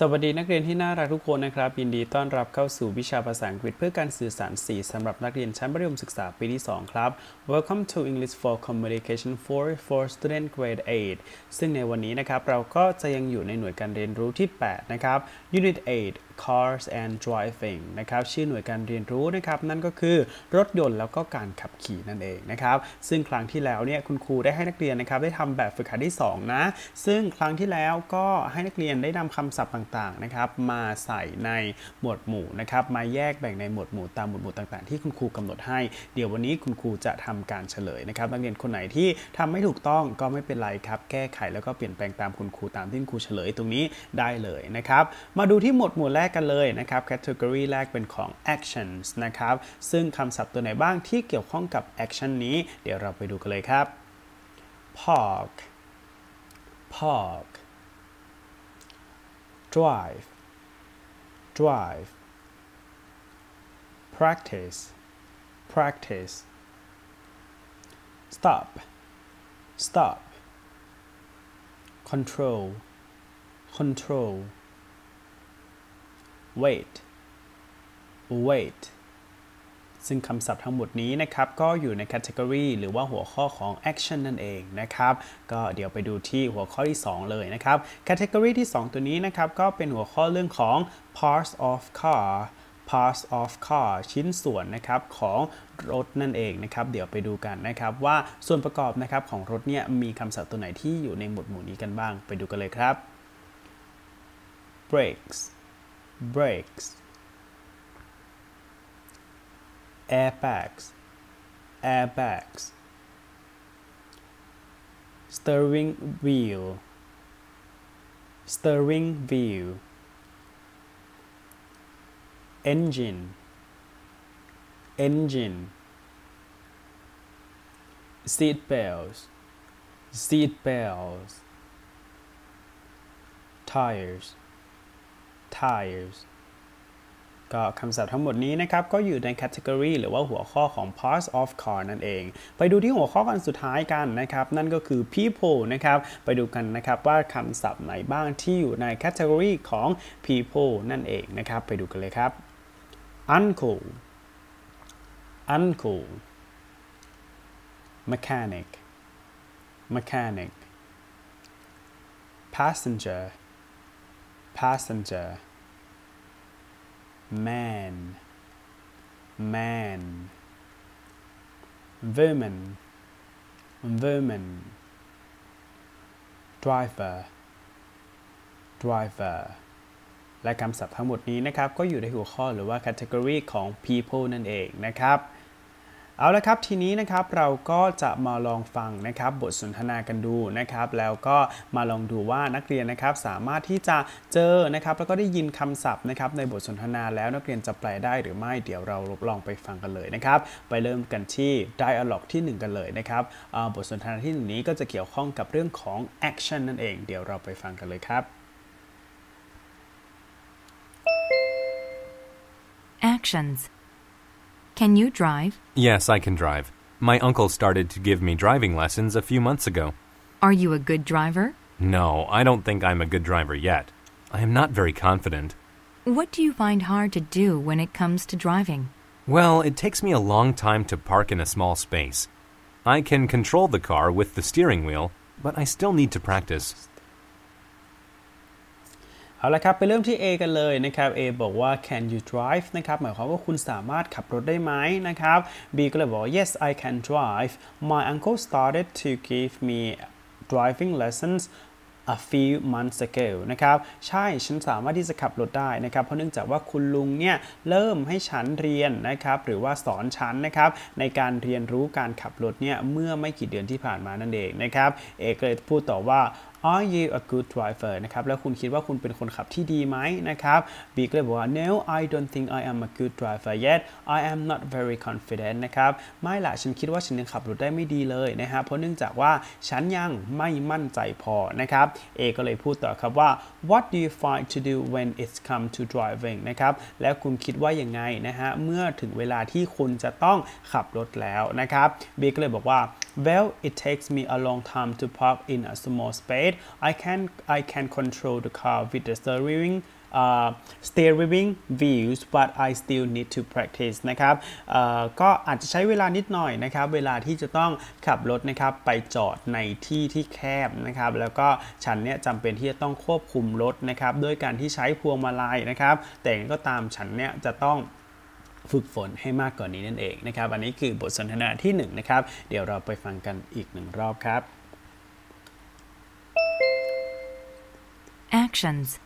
สวัสดีนักเรียนที่น่ารักทุกคนนะครับ ยินดีต้อนรับเข้าสู่วิชาภาษาอังกฤษเพื่อการสื่อสาร 4สำหรับนักเรียนชั้นมัธยมศึกษาปีที่ 2 ครับ Welcome to English for Communication 4 for Student Grade 8 ซึ่งในวันนี้นะครับ เราก็จะยังอยู่ในหน่วยการเรียนรู้ที่ 8 นะครับ Unit 8 Cars and Driving นะครับชื่อหน่วยการเรียนรู้นะครับนั่นก็คือรถยนต์แล้วก็การขับขี่นั่นเองนะครับซึ่งครั้งที่แล้วเนี่ยคุณครูได้ให้นักเรียนนะครับได้ทำแบบฝึกหัดที่2นะซึ่งครั้งที่แล้วก็ให้นักเรียนได้นำคำศัพท์ต่างๆนะครับมาใส่ในหมวดหมู่นะครับมาแยกแบ่งในหมวดหมู่ตามหมวดหมู่ต่างๆ ที่คุณครูกำหนดให้ เดี๋ยววันนี้คุณครูจะทำการเฉลยนะครับนักเรียนคนไหนที่ทำไม่ถูกต้องก็ไม่เป็นไรครับแก้ไขแล้วก็เปลี่ยนแปลงตามคุณครูตามที่คุณครูเฉลยตรงนี้ได้เลยนะครับมาดูที่หมวดหมู่แรกกกันเลยนะครับแคตตากรีแรกเป็นของ actions นะครับ ซึ่งคำศัพท์ตัวไหนบ้างที่เกี่ยวข้องกับ action นี้ เดี๋ยวเราไปดูกันเลยครับ park park drive drive practice practice stop stop control control wait wait ซึ่งคำศัพท์ทั้งหมดนี้นะครับ ก็อยู่ใน category หรือว่าหัวข้อของ action นั่นเองนะครับ ก็เดี๋ยวไปดูที่หัวข้อที่ 2 เลยนะครับ category ที่ 2 ตัวนี้นะครับ ก็เป็นหัวข้อเรื่องของ parts of car parts of car ชิ้นส่วนนะครับของรถนั่นเองนะครับ เดี๋ยวไปดูกันนะครับ ว่าส่วนประกอบนะครับของรถเนี่ยมีคำศัพท์ตัวไหนที่อยู่ในหมวดหมู่นี้กันบ้าง ไปดูกันเลยครับ brakes brakes airbags airbags steering wheel steering wheel engine engine seat belts seat belts tires tires ก็คำศัพท์ทั้งหมดนี้นะครับ ก็อยู่ใน category หรือว่าหัวข้อของ parts of car นั่นเอง ไปดูที่หัวข้อกันสุดท้ายกันนะครับ นั่นก็คือ people นะครับ ไปดูกันนะครับว่าคำศัพท์ไหนบ้างที่อยู่ใน category ของ people นั่นเองนะครับ ไปดูกันเลยครับ uncle uncle mechanic mechanic passenger passenger man man woman woman driver driver และคำศัพท์ทั้งหมดนี้นะครับ ก็อยู่ในหัวข้อหรือว่า category ของ people นั่นเองนะครับ เอาละครับทีนี้นะครับเราก็จะมาลองฟังนะครับบทสนทนากันดูนะครับแล้วก็มาลองดูว่านักเรียนนะครับสามารถที่จะเจอนะครับแล้วก็ได้ยินคำศัพท์นะครับในบทสนทนาแล้วนักเรียนจะแปลได้หรือไม่เดี๋ยวเราลองไปฟังกันเลยนะครับไปเริ่มกันที่ dialogue ที่ 1 กันเลยนะครับบทสนทนาที่1นี้ก็จะเกี่ยวข้องกับเรื่องของ action นั่นเอง เดี๋ยวเราไปฟังกันเลยครับ Actions. Can you drive? Yes, I can drive. My uncle started to give me driving lessons a few months ago. Are you a good driver? No, I don't think I'm a good driver yet. I am not very confident. What do you find hard to do when it comes to driving? Well, it takes me a long time to park in a small space. I can control the car with the steering wheel, but I still need to practice. เอาละครับไปเริ่มที่ A กันเลยนะครับ A บอกว่า can you drive นะครับหมายความว่าคุณสามารถขับรถได้ไหมนะครับ B ก็เลยบอก yes I can drive my uncle started to give me driving lessons a few months ago นะครับใช่ฉันสามารถที่จะขับรถได้นะครับเพราะเนื่องจากว่าคุณลุงเนี่ยเริ่มให้ฉันเรียนนะครับหรือว่าสอนฉันนะครับในการเรียนรู้การขับรถเนี่ยเมื่อไม่กี่เดือนที่ผ่านมานั่นเองนะครับเอกเลยพูดต่อว่า Are you a good driver นะครับ แล้วคุณคิดว่าคุณเป็นคนขับที่ดีไหมนะครับ B ก็เลยบอกว่า No I don't think I am a good driver yet I am not very confident นะครับ ไม่ละฉันคิดว่าฉันยังขับรถได้ไม่ดีเลยนะฮะ เพราะเนื่องจากว่าฉันยังไม่มั่นใจพอนะครับ A ก็เลยพูดต่อครับว่า What do you find to do when it's come to driving นะครับ แล้วคุณคิดว่ายังไงนะฮะ เมื่อถึงเวลาที่คุณจะต้องขับรถแล้วนะครับ B ก็เลยบอกว่า well it takes me a long time to park in a small space I can I can control the car with the steering uh, steering wheels but I still need to practice นะครับเอ่อก็อาจจะใช้เวลานิดหน่อยนะครับ เวลาที่จะต้องขับรถนะครับไปจอดในที่ที่แคบนะครับ แล้วก็ฉันเนี่ยจำเป็นที่จะต้องควบคุมรถนะครับ ด้วยการที่ใช้พวงมาลัยนะครับ แต่ก็ตามฉันเนี่ยจะต้อง ฝึกฝนให้มากกว่านนี้นั่นเองนะครับ อันนี้คือบทสนทนาที่1นงนะครับ เดี๋ยวเราไปฟังกันอีกหนึ่งรอบครับ Actions.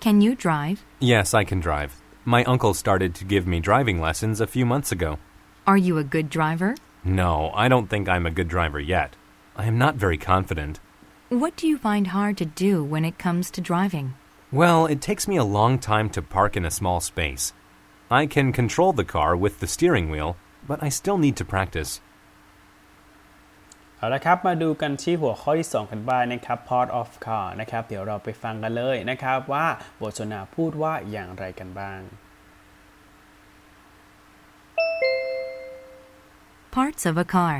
Can you drive? Yes, I can drive. My uncle started to give me driving lessons a few months ago. Are you a good driver? No, I don't think I'm a good driver yet. I am not very confident. What do you find hard to do when it comes to driving? Well, it takes me a long time to park in a small space. I can control the car with the steering wheel, but I still need to practice. เอาละครับ มาดูกันที่หัวข้อที่ 2 กันบ้างนะครับ part of car นะครับ เดี๋ยวเราไปฟังกันเลยนะครับว่าบทสนทนาพูดว่าอย่างไรกันบ้าง Parts of a car.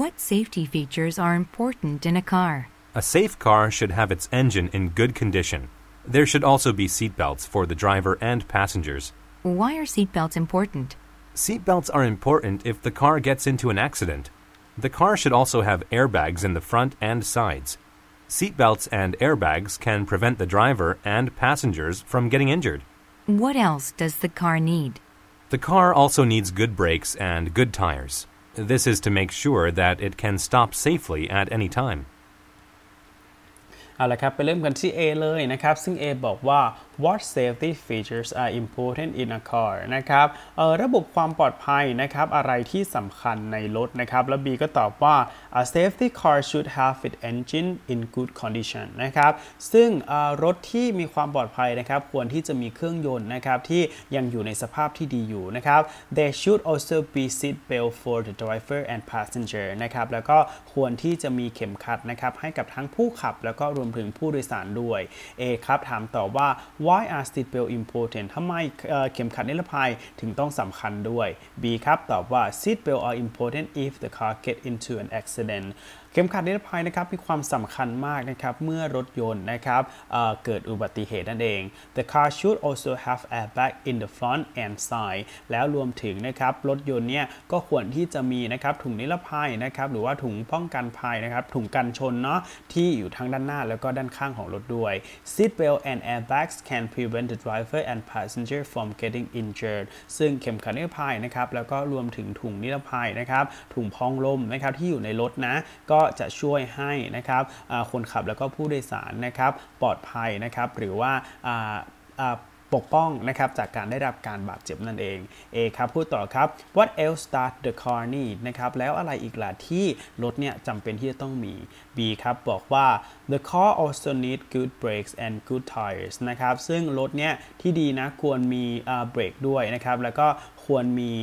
What safety features are important in a car? A safe car should have its engine in good condition. There should also be seatbelts for the driver and passengers. Why are seatbelts important? Seatbelts are important if the car gets into an accident. The car should also have airbags in the front and sides. Seatbelts and airbags can prevent the driver and passengers from getting injured. What else does the car need? The car also needs good brakes and good tires. This is to make sure that it can stop safely at any time. เอาละครับไปเริ่มกันที่ A เลยนะครับ ซึ่ง A บอกว่า what safety features are important in a car นะครับระบบความปลอดภัยนะครับอะไรที่สำคัญในรถนะครับ แล้ว B ก็ตอบว่า a safety car should have its engine in good condition นะครับ ซึ่งรถที่มีความปลอดภัยนะครับ ควรที่จะมีเครื่องยนต์นะครับที่ยังอยู่ในสภาพที่ดีอยู่นะครับ there should also be seat belt for the driver and passenger นะครับ แล้วก็ควรที่จะมีเข็มขัดนะครับให้กับทั้งผู้ขับ แล้วก็รวมถึงผู้โดยสารด้วย A ครับถามต่อว่า why are seat belt important ทำไมเเข็มขัดนิรภัยถึงต้องสำคัญด้วย B ครับ ตอบว่า seat belt are important if the car get into an accident เข็มขัดนิรภัยนะครับมีความสำคัญมากนะครับเมื่อรถยนต์นะครับเเกิดอุบัติเหตุนั่นเอง The car should also have airbag in the front and side แล้วรวมถึงนะครับรถยนต์เนี่ยก็ควรที่จะมีนะครับถุงนิรภัยนะครับหรือว่าถุงป้องกันภัยนะครับถุงกันชนเนาะที่อยู่ทั้งด้านหน้าแล้วก็ด้านข้างของรถด้วย Seat belt and airbags can prevent the driver and passenger from getting injured ซึ่งเข็มขัดนิรภัยนะครับแล้วก็รวมถึงถุงนิรภัยนะครับถุงพองลมนะครับที่อยู่ในรถนะก็็จะช่วยให้นะครับคนขับแล้วก็ผู้โดยสารนะครับปลอดภัยนะครับหรือว่าปกป้องนะครับจากการได้รับการบาดเจ็บนั่นเอง A ครับพูดต่อครับ What else does the car need นะครับแล้วอะไรอีกล่ะที่รถเนี่ยจำเป็นที่จะต้องมี B ครับบอกว่า the car also need good brakes and good tires นะครับซึ่งรถเนี่ยที่ดีนะควรมีเบรกด้วยนะครับแล้วก็ควรมี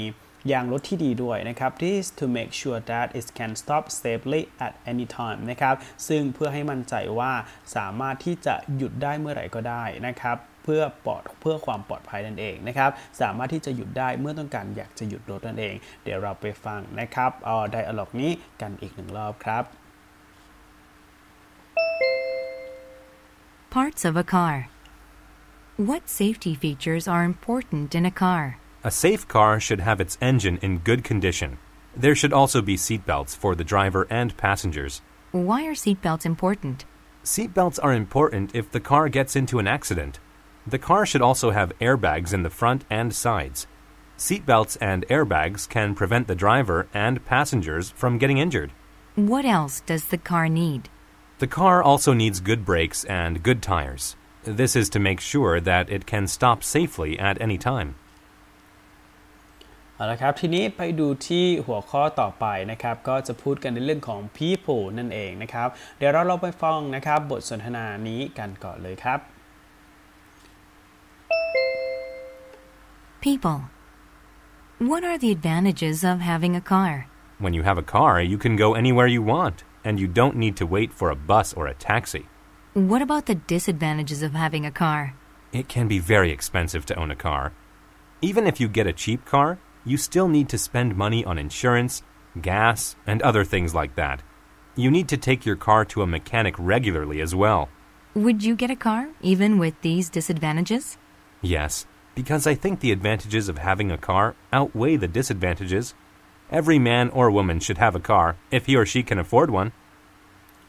ยางรถที่ดีด้วยนะครับ This to make sure that it can stop safely at any time นะครับ ซึ่งเพื่อให้มั่นใจว่าสามารถที่จะหยุดได้เมื่อไหร่ก็ได้นะครับเพื่อปลอดเพื่อความปลอดภัยนั่นเองนะครับ สามารถที่จะหยุดได้เมื่อต้องการอยากจะหยุดรถนั่นเอง เดี๋ยวเราไปฟังนะครับเอาไดอะล็อกนี้กันอีกหนึ่งรอบครับ Parts of a car. What safety features are important in a car? A safe car should have its engine in good condition. There should also be seatbelts for the driver and passengers. Why are seatbelts important? Seatbelts are important if the car gets into an accident. The car should also have airbags in the front and sides. Seatbelts and airbags can prevent the driver and passengers from getting injured. What else does the car need? The car also needs good brakes and good tires. This is to make sure that it can stop safely at any time. เอาละครับทีนี้ไปดูที่หัวข้อต่อไปนะครับก็จะพูดกันในเรื่องของ people นั่นเองนะครับเดี๋ยวเราเราไปฟังนะครับบทสนทนานี้กันก่อนเลยครับ People. What are the advantages of having a car? When you have a car, you can go anywhere you want, and you don't need to wait for a bus or a taxi. What about the disadvantages of having a car? It can be very expensive to own a car. Even if you get a cheap car, you still need to spend money on insurance, gas, and other things like that. You need to take your car to a mechanic regularly as well. Would you get a car even with these disadvantages? Yes, because I think the advantages of having a car outweigh the disadvantages. Every man or woman should have a car if he or she can afford one.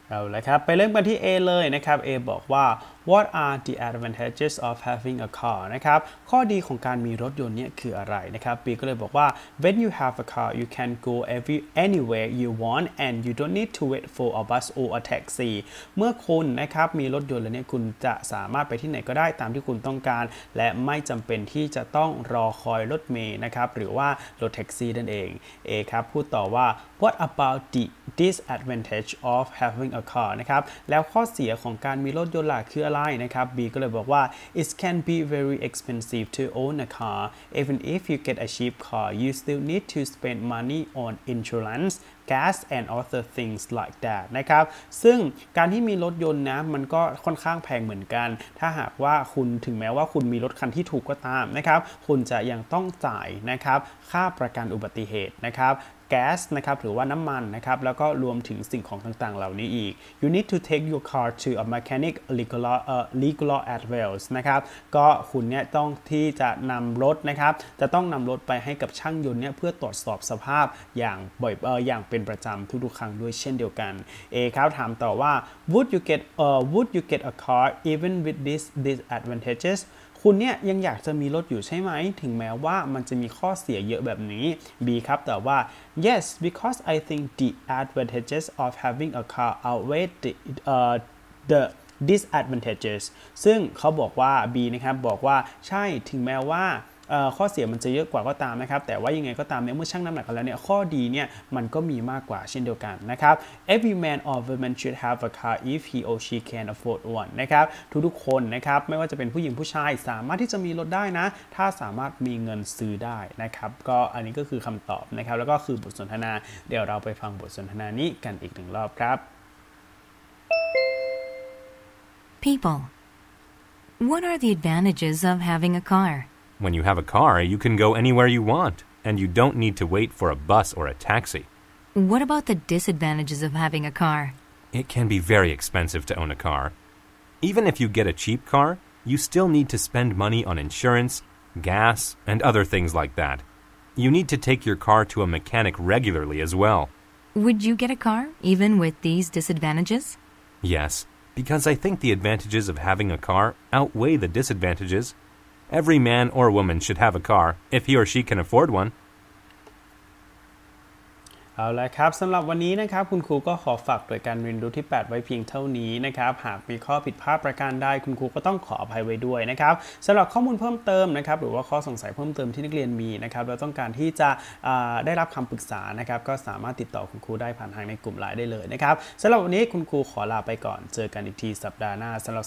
เอาละครับ ไปเริ่มกันที่ A เลยนะครับ A บอกว่า What are the advantages of having a car นะครับ ข้อดีของการมีรถยนต์เนี่ยคืออะไรนะครับ B ก็เลยบอกว่า When you have a car you can go every anywhere you want and you don't need to wait for a bus or a taxi เมื่อคุณนะครับมีรถยนต์แล้วเนี่ยคุณจะสามารถไปที่ไหนก็ได้ตามที่คุณต้องการ และไม่จำเป็นที่จะต้องรอคอยรถเมล์นะครับหรือว่ารถแท็กซี่นั่นเอง A ครับพูดต่อว่า What about the disadvantage of having a car นะครับแล้วข้อเสียของการมีรถยนต์ล่ะคืออะไนะครับ B ก็เลยบอกว่า it can be very expensive to own a car even if you get a cheap car you still need to spend money on insurance gas and other things like that นะครับ ซึ่งการที่มีรถยนต์นะมันก็ค่อนข้างแพงเหมือนกัน ถ้าหากว่าคุณถึงแม้ว่าคุณมีรถคันที่ถูกก็ตามนะครับ คุณจะยังต้องจ่ายนะครับค่าประกันอุบัติเหตุนะครับแก๊สนะครับหรือว่าน้ำมันนะครับแล้วก็รวมถึงสิ่งของต่างๆ เหล่านี้อีก you need to take your car to a mechanic regular uh, regular at wells นะครับก็คุณเนี่ยต้องที่จะนำรถนะครับจะต้องนำรถไปให้กับช่างยนต์เนี่ยเพื่อตรวจสอบสภาพอย่างบ่อยเอออย่างเป็นประจำทุกๆครั้งด้วยเช่นเดียวกัน A ครับถามต่อว่า would you get uh, would you get a car even with these disadvantages คุณเนี่ยยังอยากจะมีรถอยู่ใช่ไหม ถึงแม้ว่ามันจะมีข้อเสียเยอะแบบนี้ B ครับแต่ว่า yes because I think the advantages of having a car outweigh the uh, the disadvantages ซึ่งเขาบอกว่า B นะครับบอกว่าใช่ถึงแม้ว่า ข้อเสียมันจะเยอะกว่าก็ตามนะครับ แต่ว่ายังไงก็ตามเนี่ยเมื่อชั่งน้ำหนักกันแล้วเนี่ยข้อดีเนี่ยมันก็มีมากกว่าเช่นเดียวกันนะครับ every man or woman should have a car if he or she can afford one นะครับทุกๆคนนะครับไม่ว่าจะเป็นผู้หญิงผู้ชายสามารถที่จะมีรถได้นะ ถ้าสามารถมีเงินซื้อได้นะครับก็อันนี้ก็คือคำตอบนะครับแล้วก็คือบทสนทนา เดี๋ยวเราไปฟังบทสนทนานี้กันอีกหนึ่งรอบครับ People. What are the advantages of having a car? When you have a car, you can go anywhere you want, and you don't need to wait for a bus or a taxi. What about the disadvantages of having a car? It can be very expensive to own a car. Even if you get a cheap car, you still need to spend money on insurance, gas, and other things like that. You need to take your car to a mechanic regularly as well. Would you get a car even with these disadvantages? Yes, because I think the advantages of having a car outweigh the disadvantages. Every man or woman should have a car if he or she can afford one. เอาละครับสำหรับวันนี้นะครับคุณครูก็ขอฝากโดยการเรียนรู้ที่ 8 ไว้เพียงเท่านี้นะครับหากมีข้อผิดพลาดประการใดคุณครูก็ต้องขออภัยไว้ด้วยนะครับสำหรับข้อมูลเพิ่มเติมนะครับหรือว่าข้อสงสัยเพิ่มเติมที่นักเรียนมีนะครับเราต้องการที่จะได้รับคำปรึกษานะครับก็สามารถติดต่อคุณครูได้ผ่านทางในกลุ่มไลน์ได้เลยนะครับสำหรับวันนี้คุณครูขอลาไปก่อน เจอกันอีกทีสัปดาห์หน้าสำหรับ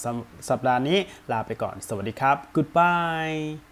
สัปดาห์นี้ลาไปก่อน สวัสดีครับ goodbye